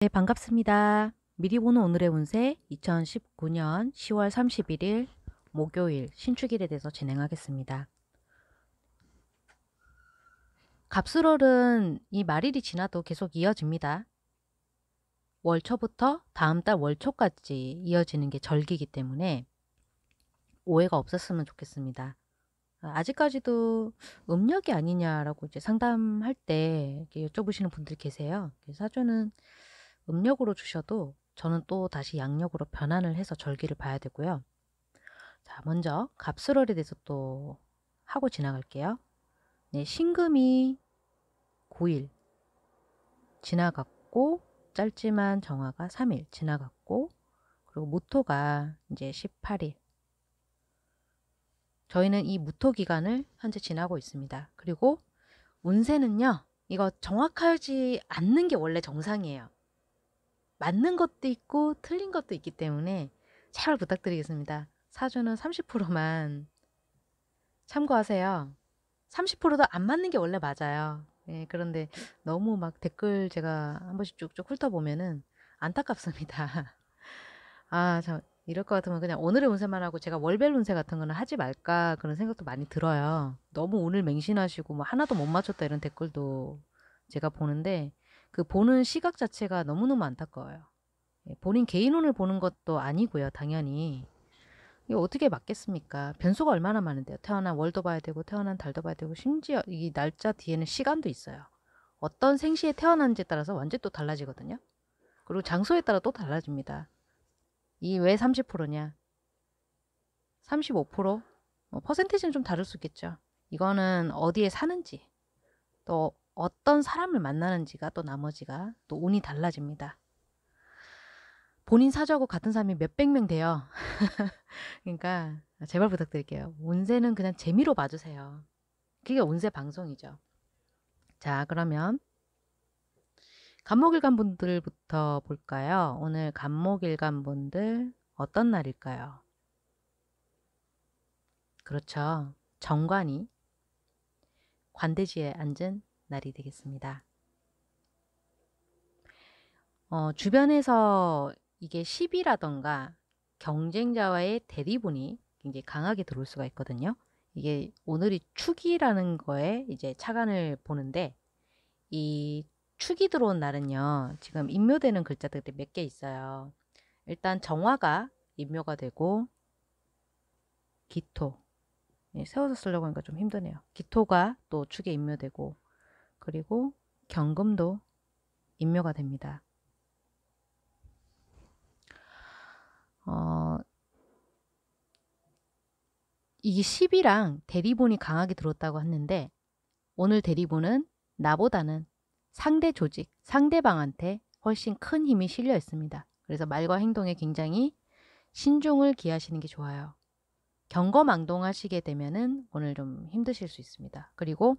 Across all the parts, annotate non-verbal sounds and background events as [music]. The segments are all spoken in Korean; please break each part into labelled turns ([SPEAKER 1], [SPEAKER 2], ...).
[SPEAKER 1] 네, 반갑습니다. 미리 보는 오늘의 운세 2019년 10월 31일 목요일 신축일에 대해서 진행하겠습니다. 갑술월은 이 말일이 지나도 계속 이어집니다. 월초부터 다음 달 월초까지 이어지는 게 절기이기 때문에 오해가 없었으면 좋겠습니다. 아직까지도 음력이 아니냐라고 이제 상담할 때 여쭤보시는 분들 계세요. 사주는 음력으로 주셔도 저는 또 다시 양력으로 변환을 해서 절기를 봐야 되고요. 자, 먼저 갑술월에 대해서 또 하고 지나갈게요. 네, 신금이 9일 지나갔고 짧지만 정화가 3일 지나갔고 그리고 무토가 이제 18일 저희는 이 무토 기간을 현재 지나고 있습니다. 그리고 운세는요. 이거 정확하지 않는 게 원래 정상이에요. 맞는 것도 있고 틀린 것도 있기 때문에 잘 부탁드리겠습니다. 사주는 30%만 참고하세요. 30%도 안 맞는 게 원래 맞아요. 예, 그런데 너무 막 댓글 제가 한 번씩 쭉쭉 훑어보면은 안타깝습니다. [laughs] 아, 저 이럴 것 같으면 그냥 오늘의 운세만 하고 제가 월별 운세 같은 거는 하지 말까 그런 생각도 많이 들어요. 너무 오늘 맹신하시고 뭐 하나도 못 맞췄다 이런 댓글도 제가 보는데 그 보는 시각 자체가 너무너무 안타까워요. 예, 본인 개인운을 보는 것도 아니고요. 당연히. 이거 어떻게 맞겠습니까? 변수가 얼마나 많은데요. 태어난 월도 봐야 되고 태어난 달도 봐야 되고 심지어 이 날짜 뒤에는 시간도 있어요. 어떤 생시에 태어난지에 따라서 완전히 또 달라지거든요. 그리고 장소에 따라 또 달라집니다. 이 왜 30%냐? 35%? 뭐 퍼센테이지는 좀 다를 수 있겠죠. 이거는 어디에 사는지 또 어떤 사람을 만나는지가 또 나머지가 또 운이 달라집니다. 본인 사주하고 같은 사람이 몇백 명 돼요. [laughs] 그러니까 제발 부탁드릴게요. 운세는 그냥 재미로 봐주세요. 그게 운세 방송이죠. 자 그러면 간목일간 분들부터 볼까요? 오늘 간목일간 분들 어떤 날일까요? 그렇죠. 정관이 관대지에 앉은 날이 되겠습니다. 어, 주변에서 이게 시비라던가 경쟁자와의 대리분이 굉장히 강하게 들어올 수가 있거든요. 이게 오늘이 축이라는 거에 이제 차관을 보는데 이 축이 들어온 날은요. 지금 인묘되는 글자들이 몇 개 있어요. 일단 정화가 인묘가 되고 기토 예, 세워서 쓰려고 하니까 좀 힘드네요. 기토가 또 축에 인묘되고 그리고 경금도 인묘가 됩니다. 어, 이 10이랑 대리본이 강하게 들어왔다고 했는데 오늘 대리본은 나보다는 상대 조직, 상대방한테 훨씬 큰 힘이 실려 있습니다. 그래서 말과 행동에 굉장히 신중을 기하시는 게 좋아요. 경거망동하시게 되면은 오늘 좀 힘드실 수 있습니다. 그리고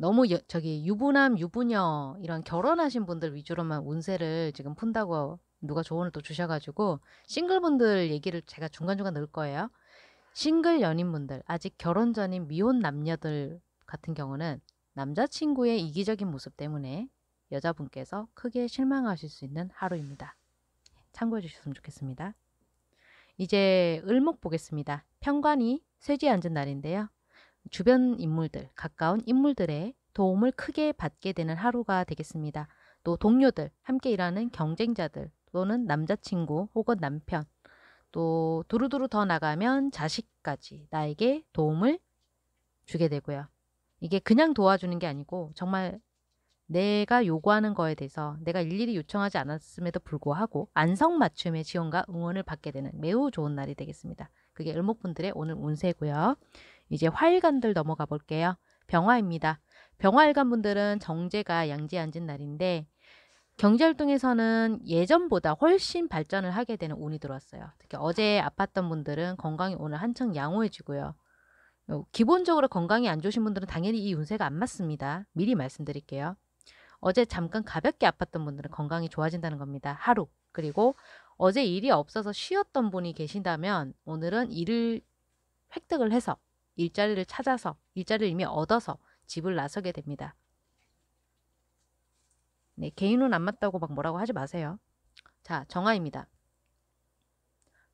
[SPEAKER 1] 너무 여, 저기 유부남, 유부녀 이런 결혼하신 분들 위주로만 운세를 지금 푼다고 누가 조언을 또 주셔가지고 싱글분들 얘기를 제가 중간중간 넣을 거예요. 싱글 연인분들 아직 결혼 전인 미혼 남녀들 같은 경우는 남자친구의 이기적인 모습 때문에 여자분께서 크게 실망하실 수 있는 하루입니다. 참고해 주셨으면 좋겠습니다. 이제 을목 보겠습니다. 편관이 쇠지에 앉은 날인데요. 주변 인물들, 가까운 인물들의 도움을 크게 받게 되는 하루가 되겠습니다. 또 동료들, 함께 일하는 경쟁자들, 또는 남자친구 혹은 남편 또 두루두루 더 나가면 자식까지 나에게 도움을 주게 되고요. 이게 그냥 도와주는 게 아니고 정말 내가 요구하는 거에 대해서 내가 일일이 요청하지 않았음에도 불구하고 안성맞춤의 지원과 응원을 받게 되는 매우 좋은 날이 되겠습니다. 그게 을목분들의 오늘 운세고요. 이제 화일간들 넘어가 볼게요. 병화입니다. 병화일간 분들은 정제가 양지 앉은 날인데 경제활동에서는 예전보다 훨씬 발전을 하게 되는 운이 들어왔어요. 특히 어제 아팠던 분들은 건강이 오늘 한층 양호해지고요. 어, 기본적으로 건강이 안 좋으신 분들은 당연히 이 운세가 안 맞습니다. 미리 말씀드릴게요. 어제 잠깐 가볍게 아팠던 분들은 건강이 좋아진다는 겁니다. 하루. 그리고 어제 일이 없어서 쉬었던 분이 계신다면 오늘은 일을 획득을 해서 일자리를 찾아서 일자리를 이미 얻어서 집을 나서게 됩니다. 네, 개인운 안 맞다고 막 뭐라고 하지 마세요. 자, 정화입니다.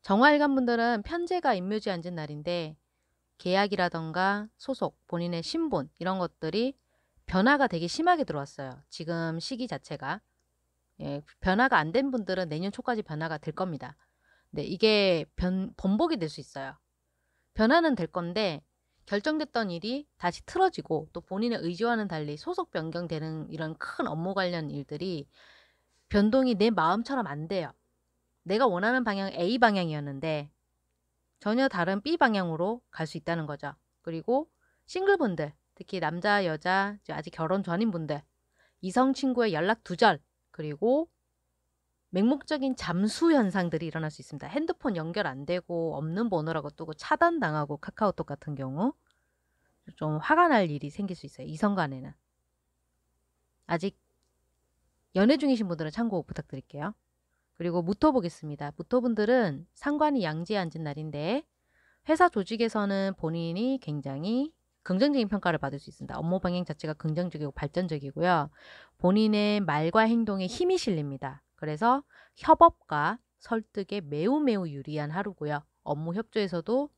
[SPEAKER 1] 정화일간 분들은 편제가 임묘지 앉은 날인데 계약이라던가 소속, 본인의 신분 이런 것들이 변화가 되게 심하게 들어왔어요. 지금 시기 자체가. 예, 변화가 안 된 분들은 내년 초까지 변화가 될 겁니다. 네, 이게 변, 번복이 될 수 있어요. 변화는 될 건데 결정됐던 일이 다시 틀어지고 또 본인의 의지와는 달리 소속 변경되는 이런 큰 업무 관련 일들이 변동이 내 마음처럼 안 돼요. 내가 원하는 방향 A 방향이었는데 전혀 다른 B 방향으로 갈 수 있다는 거죠. 그리고 싱글분들, 특히 남자, 여자, 아직 결혼 전인 분들, 이성 친구의 연락 두절, 그리고 맹목적인 잠수 현상들이 일어날 수 있습니다. 핸드폰 연결 안 되고 없는 번호라고 뜨고 차단당하고 카카오톡 같은 경우 좀 화가 날 일이 생길 수 있어요. 이성 간에는. 아직 연애 중이신 분들은 참고 부탁드릴게요. 그리고 무토 보겠습니다. 무토분들은 상관이 양지에 앉은 날인데 회사 조직에서는 본인이 굉장히 긍정적인 평가를 받을 수 있습니다. 업무 방향 자체가 긍정적이고 발전적이고요. 본인의 말과 행동에 힘이 실립니다. 그래서 협업과 설득에 매우 매우 유리한 하루고요. 업무 협조에서도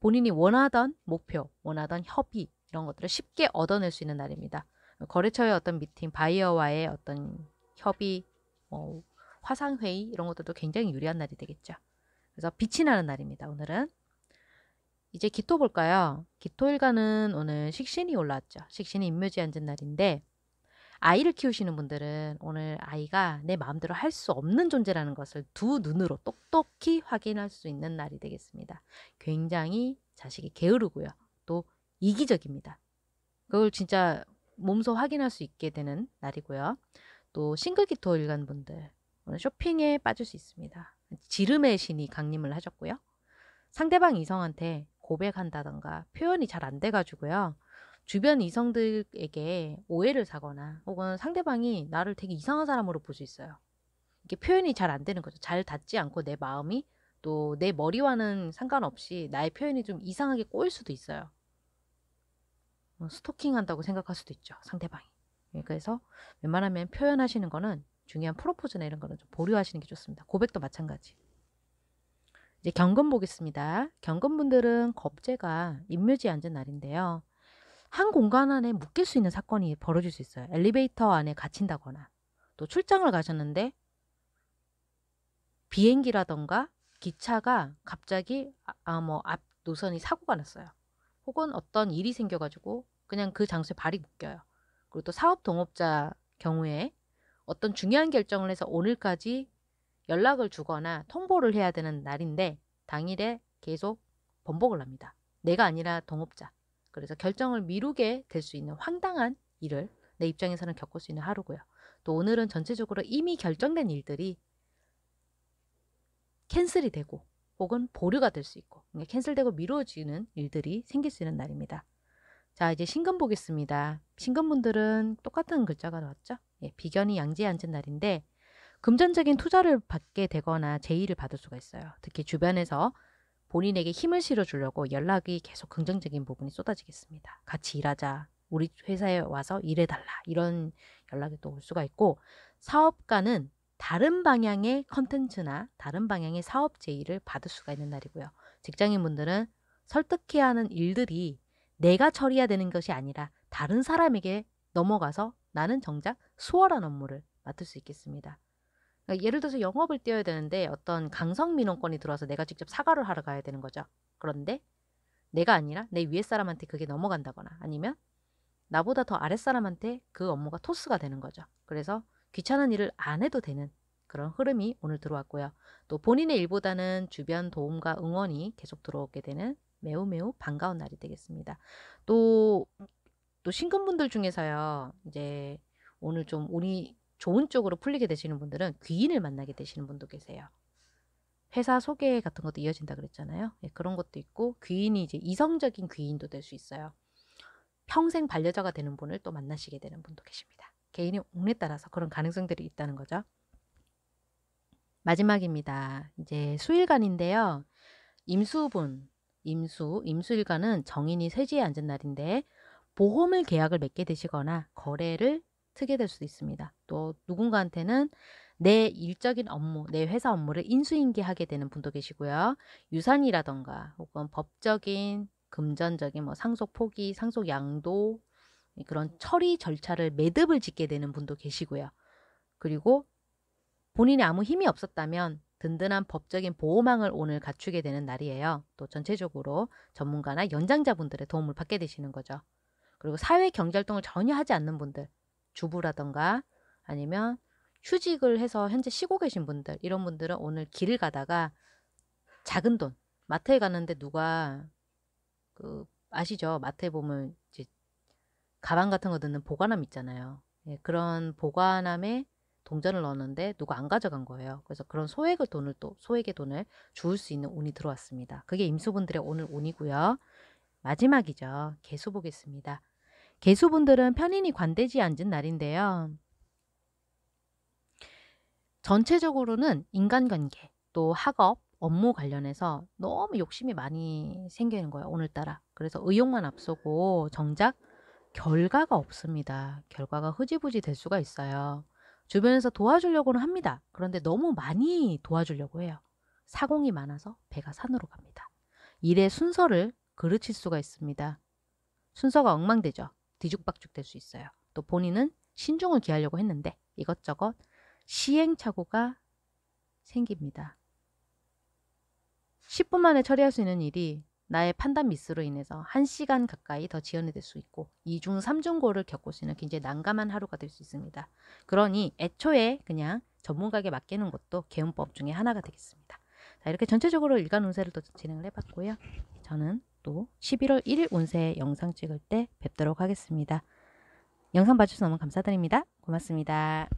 [SPEAKER 1] 본인이 원하던 목표, 원하던 협의 이런 것들을 쉽게 얻어낼 수 있는 날입니다. 거래처의 어떤 미팅, 바이어와의 어떤 협의, 뭐 화상회의 이런 것들도 굉장히 유리한 날이 되겠죠. 그래서 빛이 나는 날입니다. 오늘은. 이제 기토 볼까요? 기토일간은 오늘 식신이 올라왔죠. 식신이 임묘지 앉은 날인데 아이를 키우시는 분들은 오늘 아이가 내 마음대로 할 수 없는 존재라는 것을 두 눈으로 똑똑히 확인할 수 있는 날이 되겠습니다. 굉장히 자식이 게으르고요. 또 이기적입니다. 그걸 진짜 몸소 확인할 수 있게 되는 날이고요. 또 싱글기토 일간 분들 오늘 쇼핑에 빠질 수 있습니다. 지름의 신이 강림을 하셨고요. 상대방 이성한테 고백한다던가 표현이 잘 안 돼가지고요. 주변 이성들에게 오해를 사거나 혹은 상대방이 나를 되게 이상한 사람으로 볼 수 있어요. 이게 표현이 잘 안 되는 거죠. 잘 닿지 않고 내 마음이 또 내 머리와는 상관없이 나의 표현이 좀 이상하게 꼬일 수도 있어요. 뭐 스토킹 한다고 생각할 수도 있죠. 상대방이. 예, 그래서 웬만하면 표현하시는 거는 중요한 프로포즈나 이런 거는 좀 보류하시는 게 좋습니다. 고백도 마찬가지. 이제 경금 보겠습니다. 경금분들은 겁재가 임묘지에 앉은 날인데요. 한 공간 안에 묶일 수 있는 사건이 벌어질 수 있어요. 엘리베이터 안에 갇힌다거나 또 출장을 가셨는데 비행기라던가 기차가 갑자기 아, 뭐앞 노선이 사고가 났어요. 혹은 어떤 일이 생겨가지고 그냥 그 장소에 발이 묶여요. 그리고 또 사업 동업자 경우에 어떤 중요한 결정을 해서 오늘까지 연락을 주거나 통보를 해야 되는 날인데 당일에 계속 번복을 합니다. 내가 아니라 동업자. 그래서 결정을 미루게 될 수 있는 황당한 일을 내 입장에서는 겪을 수 있는 하루고요. 또 오늘은 전체적으로 이미 결정된 일들이 캔슬이 되고 혹은 보류가 될 수 있고 그러니까 캔슬되고 미뤄지는 일들이 생길 수 있는 날입니다. 자 이제 신금 보겠습니다. 신금분들은 똑같은 글자가 나왔죠? 예, 비견이 양지에 앉은 날인데 금전적인 투자를 받게 되거나 제의를 받을 수가 있어요. 특히 주변에서 본인에게 힘을 실어주려고 연락이 계속 긍정적인 부분이 쏟아지겠습니다. 같이 일하자. 우리 회사에 와서 일해달라. 이런 연락이 또 올 수가 있고 사업가는 다른 방향의 컨텐츠나 다른 방향의 사업 제의를 받을 수가 있는 날이고요. 직장인분들은 설득해야 하는 일들이 내가 처리해야 되는 것이 아니라 다른 사람에게 넘어가서 나는 정작 수월한 업무를 맡을 수 있겠습니다. 그러니까 예를 들어서 영업을 뛰어야 되는데 어떤 강성 민원건이 들어와서 내가 직접 사과를 하러 가야 되는 거죠. 그런데 내가 아니라 내 위에 사람한테 그게 넘어간다거나 아니면 나보다 더 아랫 사람한테 그 업무가 토스가 되는 거죠. 그래서 귀찮은 일을 안 해도 되는 그런 흐름이 오늘 들어왔고요. 또 본인의 일보다는 주변 도움과 응원이 계속 들어오게 되는 매우 매우 반가운 날이 되겠습니다. 또, 또 신금분들 중에서요, 이제 오늘 좀 운이 좋은 쪽으로 풀리게 되시는 분들은 귀인을 만나게 되시는 분도 계세요. 회사 소개 같은 것도 이어진다 그랬잖아요. 네, 그런 것도 있고 귀인이 이제 이성적인 귀인도 될 수 있어요. 평생 반려자가 되는 분을 또 만나시게 되는 분도 계십니다. 개인의 운에 따라서 그런 가능성들이 있다는 거죠. 마지막입니다. 이제 수일간인데요. 임수분, 임수, 임수일간은 정인이 쇠지에 앉은 날인데 보험을 계약을 맺게 되시거나 거래를 트게 될 수도 있습니다. 또 누군가한테는 내 일적인 업무, 내 회사 업무를 인수인계하게 되는 분도 계시고요. 유산이라던가 혹은 법적인, 금전적인 뭐 상속 포기, 상속 양도 그런 처리 절차를 매듭을 짓게 되는 분도 계시고요. 그리고 본인이 아무 힘이 없었다면 든든한 법적인 보호망을 오늘 갖추게 되는 날이에요. 또 전체적으로 전문가나 연장자분들의 도움을 받게 되시는 거죠. 그리고 사회 경제 활동을 전혀 하지 않는 분들, 주부라던가 아니면 휴직을 해서 현재 쉬고 계신 분들, 이런 분들은 오늘 길을 가다가 작은 돈, 마트에 가는데 누가 그 아시죠? 마트에 보면 이제 가방 같은 거 넣는 보관함 있잖아요. 예, 그런 보관함에 동전을 넣었는데 누가 안 가져간 거예요. 그래서 그런 소액의 돈을 또 소액의 돈을 주울 수 있는 운이 들어왔습니다. 그게 임수분들의 오늘 운이고요. 마지막이죠. 개수 보겠습니다. 개수분들은 편인이 관대지 앉은 날인데요. 전체적으로는 인간관계, 또 학업, 업무 관련해서 너무 욕심이 많이 생기는 거예요. 오늘따라. 그래서 의욕만 앞서고 정작 결과가 없습니다. 결과가 흐지부지 될 수가 있어요. 주변에서 도와주려고는 합니다. 그런데 너무 많이 도와주려고 해요. 사공이 많아서 배가 산으로 갑니다. 일의 순서를 그르칠 수가 있습니다. 순서가 엉망되죠. 뒤죽박죽 될 수 있어요. 또 본인은 신중을 기하려고 했는데 이것저것 시행착오가 생깁니다. 10분 만에 처리할 수 있는 일이 나의 판단 미스로 인해서 1시간 가까이 더 지연이 될 수 있고 2중, 3중고를 겪을 수 있는 굉장히 난감한 하루가 될 수 있습니다. 그러니 애초에 그냥 전문가에게 맡기는 것도 개운법 중에 하나가 되겠습니다. 자, 이렇게 전체적으로 일간 운세를 또 진행을 해봤고요. 저는 또 11월 1일 운세 영상 찍을 때 뵙도록 하겠습니다. 영상 봐주셔서 너무 감사드립니다. 고맙습니다.